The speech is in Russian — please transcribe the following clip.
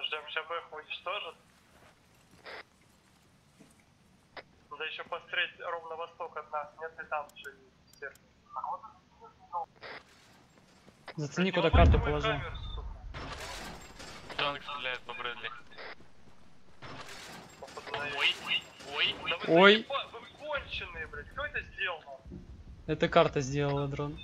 Дождемся сейчас уничтожит. Надо еще посмотреть ровно восток от нас. Нет ли там еще сервер? Зацени, куда карту положил. Танк стреляет по Брэдли. Ой, Ой, ой. Да вы Ой. Вы конченые, блядь. Кто это сделал? Это карта сделала дрон.